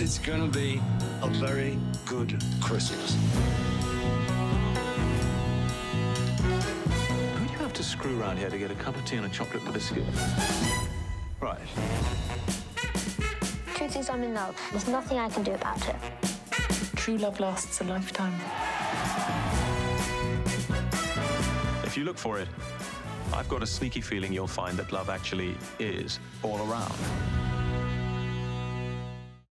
It's going to be a very good Christmas. Who do you have to screw around here to get a cup of tea and a chocolate biscuit? Right. Truth is, I'm in love. There's nothing I can do about it. True love lasts a lifetime. If you look for it, I've got a sneaky feeling you'll find that love actually is all around.